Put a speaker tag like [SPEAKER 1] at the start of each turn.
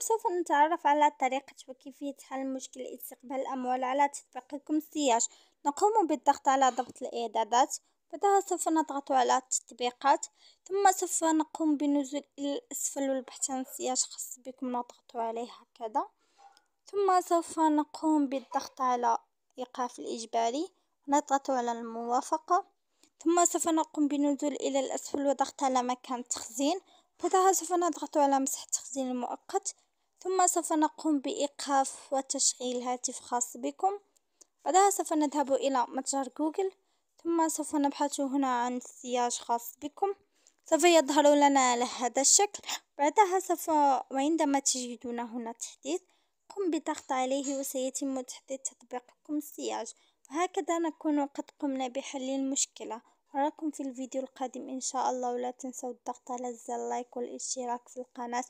[SPEAKER 1] سوف نتعرف على طريقة وكيفية حل مشكلة استقبال الأموال على تطبيقكم سياج. نقوم بالضغط على ضبط الإعدادات بعدها سوف نضغط على التطبيقات ثم سوف نقوم بالنزول إلى الأسفل والبحث عن سياج خاص بكم نضغط عليه هكذا. ثم سوف نقوم بالضغط على إيقاف الإجباري نضغط على الموافقة. ثم سوف نقوم بالنزول إلى الأسفل وضغط على مكان التخزين بعدها سوف نضغط على مسح التخزين المؤقت. ثم سوف نقوم بإيقاف وتشغيل هاتف خاص بكم. بعدها سوف نذهب إلى متجر جوجل ثم سوف نبحث هنا عن سياج خاص بكم. سوف يظهر لنا هذا الشكل. بعدها سوف وعندما تجدون هنا تحديث قم بضغط عليه وسيتم تحديث تطبيقكم السياج وهكذا نكون قد قمنا بحل المشكلة. أراكم في الفيديو القادم إن شاء الله. ولا تنسوا الضغط على زر لايك والاشتراك في القناة.